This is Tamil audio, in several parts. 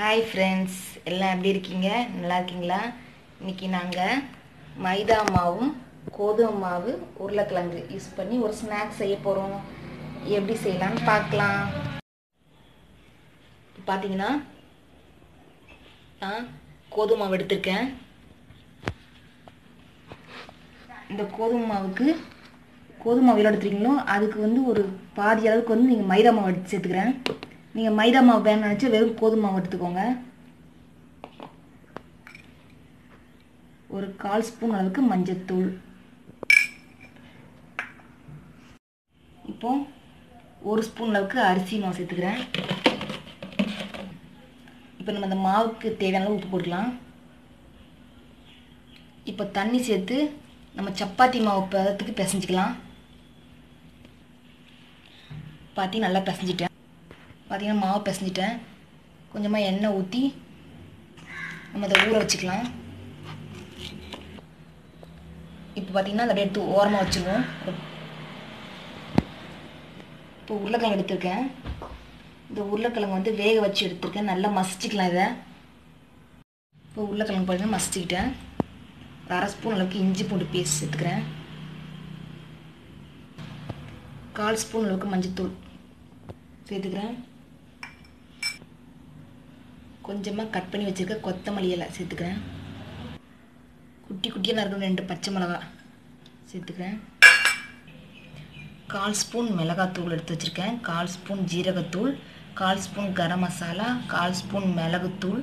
ஹாய் ஃப்ரெண்ட்ஸ் எல்லாம் எப்படி இருக்கீங்க? நல்லா இருக்கீங்களா? இன்னைக்கு நாங்கள் மைதா மாவும் கோதுமை மாவு உருளைக்கிழங்கு யூஸ் பண்ணி ஒரு ஸ்நாக்ஸ் செய்ய போகிறோம் எப்படி செய்யலாம்னு பார்க்கலாம். பார்த்தீங்கன்னா நான் கோதுமை மாவு எடுத்திருக்கேன். இந்த கோதுமை மாவுக்கு கோதுமை மாவு எவ்வளோ எடுத்துருக்கீங்களோ அதுக்கு வந்து ஒரு பாதி அளவுக்கு வந்து நீங்கள் மைதா மாவு எடுத்து சேர்த்துக்கிறேன். நீங்கள் மைதா மாவு வேணும்னு நினச்சா வெறும் கோதுமை மாவு எடுத்துக்கோங்க. ஒரு கால் ஸ்பூன் அளவுக்கு மஞ்சத்தூள். இப்போ ஒரு ஸ்பூன் அளவுக்கு அரிசி மாவு சேர்த்துக்கிறேன். இப்போ நம்ம இந்த மாவுக்கு தேவையான அளவு உப்பு போட்டுக்கலாம். இப்போ தண்ணி சேர்த்து நம்ம சப்பாத்தி மாவு பதத்துக்கு பிசைஞ்சிக்கலாம். பார்த்தி நல்லா பிசைஞ்சிட்டேன் பார்த்திங்கன்னா மாவு பிசைஞ்சிட்டேன். கொஞ்சமாக எண்ணெய் ஊற்றி நம்ம அதை ஊற வச்சுக்கலாம். இப்போ பார்த்திங்கன்னா அதை அப்படியே எடுத்து ஓரமாக வச்சுருவோம். இப்போ உருளைக்கிழங்கு எடுத்திருக்கேன். இந்த உருளைக்கிழங்கு வந்து வேக வச்சு எடுத்திருக்கேன். நல்லா மசிச்சுக்கலாம் இதை. இப்போ உருளைக்கிழங்கு பார்த்தீங்கன்னா மசிச்சுக்கிட்டேன். அரை ஸ்பூன் அளவுக்கு இஞ்சி பூண்டு பேஸ்ட் சேர்த்துக்கிறேன். கால் ஸ்பூன் அளவுக்கு மஞ்சத்தூள் சேர்த்துக்கிறேன். கொஞ்சமாக கட் பண்ணி வச்சுருக்க கொத்தமல்லி இலை சேர்த்துக்கிறேன். குட்டி குட்டியாக நறுக்கணும் ரெண்டு பச்சை மிளகா சேர்த்துக்கிறேன். கால் ஸ்பூன் மிளகாத்தூள் எடுத்து வச்சுருக்கேன். கால் ஸ்பூன் ஜீரகத்தூள் கால் ஸ்பூன் கரம் மசாலா கால் ஸ்பூன் மிளகுத்தூள்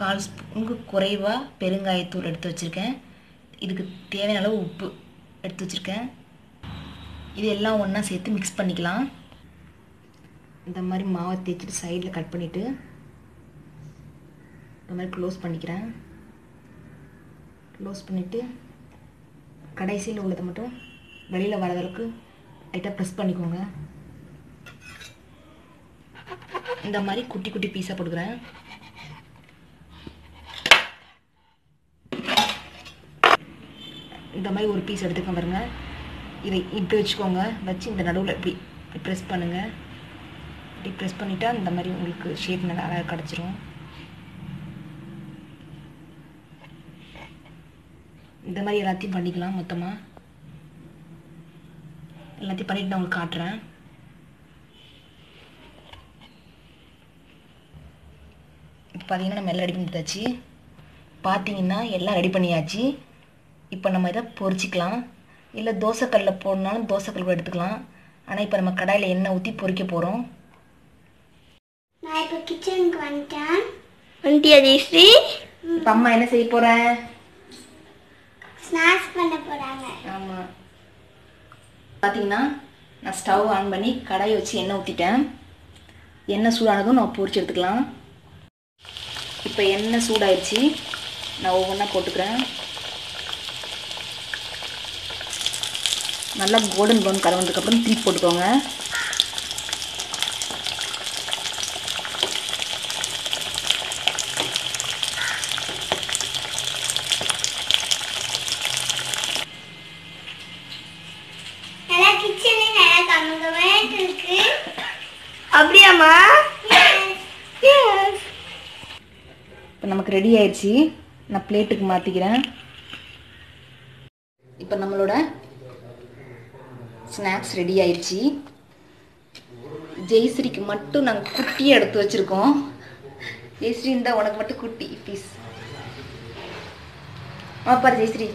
கால் ஸ்பூனுக்கு குறைவாக பெருங்காயத்தூள் எடுத்து வச்சுருக்கேன். இதுக்கு தேவையான அளவு உப்பு எடுத்து வச்சுருக்கேன். இது எல்லாம் ஒன்றா சேர்த்து மிக்ஸ் பண்ணிக்கலாம். இந்த மாதிரி மாவை தேய்ச்சிட்டு சைடில் கட் பண்ணிவிட்டு இந்த மாதிரி க்ளோஸ் பண்ணிக்கிறேன். க்ளோஸ் பண்ணிவிட்டு கடைசியில் உள்ளதை மட்டும் வெளியில் வர அளவுக்கு லைட்டாக ப்ரெஸ் பண்ணிக்கோங்க. இந்த மாதிரி குட்டி குட்டி பீஸாக போட்டுக்கிறேன். இந்த மாதிரி ஒரு பீஸ் எடுத்துக்க பாருங்க. இதை இப்படி வச்சுக்கோங்க. வச்சு இந்த நடுவில் இப்படி ப்ரெஸ் பண்ணுங்கள் இப்படி ப்ரெஸ் பண்ணிட்டா இந்த மாதிரி உங்களுக்கு ஷேப் நல்லா அழகாக கிடச்சிரும். இந்த மாதிரி எல்லாத்தையும் பண்ணிக்கலாம் மொத்தமாக எல்லாத்தையும் பண்ணிட்டு நான் உங்களுக்கு காட்டுறேன். இப்போ பார்த்தீங்கன்னா நம்ம எல்லாம் ரெடி பண்ணிட்டாச்சு. பார்த்தீங்கன்னா எல்லாம் ரெடி பண்ணியாச்சு. இப்போ நம்ம இதை பொரிச்சிக்கலாம். இல்லை தோசைக்கல்லில் போடனாலும் தோசைக்கல் கூட எடுத்துக்கலாம். ஆனால் இப்போ நம்ம கடாயில் எண்ணெய் ஊற்றி பொரிக்க போகிறோம் நான் இப்போ கிச்சனுக்கு வந்துட்டேன். வந்துட்டியா ஜெயஸ்ரீ? இப்போ அம்மா என்ன செய்ய போகிறேன் ஸ்நாக்ஸ் பண்ண போகிறாங்க ஆமாம் பார்த்தீங்கன்னா நான் ஸ்டவ் ஆன் பண்ணி கடாயை வச்சு எண்ணெய் ஊற்றிட்டேன் எண்ணெய் சூடானதும் நான் பொரிச்சு எடுத்துக்கலாம். இப்போ எண்ணெய் சூடாயிடுச்சு. நான் ஒவ்வொன்றா போட்டுக்கிறேன். நல்லா கோல்டன் ப்ரௌன் கலர் வந்ததுக்கப்புறம் திருப்பி போட்டுக்கோங்க. இப்போ நமக்கு ரெடி ஆயிடுச்சு நான் பிளேட்டுக்கு மாற்றிக்கிறேன் இப்போ நம்மளோட ஸ்நாக்ஸ் ரெடி ஆயிடுச்சு ஜெய்ஸ்ரீக்கு மட்டும் நாங்கள் குட்டியாக எடுத்து வச்சுருக்கோம். ஜெய்ஸ்ரீ இருந்தால் உனக்கு மட்டும் குட்டி ப்ளீஸ் ஆ பாரு ஜெயஸ்ரீ.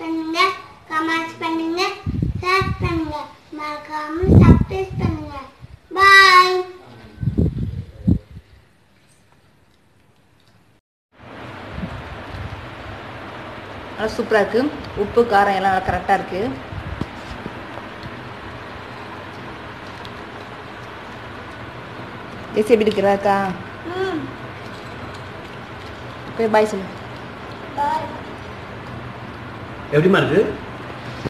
பண்ணுங்க கமெண்ட்ஸ் பண்ணுங்க ஷேர் பண்ணுங்க. மறக்காம சப்ஸ்கிரைப் பண்ணுங்க பாய் நல்லா சூப்பராக இருக்குது உப்பு காரம் எல்லாம் நல்லா கரெக்டாக இருக்குது ஜெயஸ்ரீ எப்படி இருக்கிறாக்கா ம். போய் பாய் சொல்லு. எப்படிமா இருக்கு?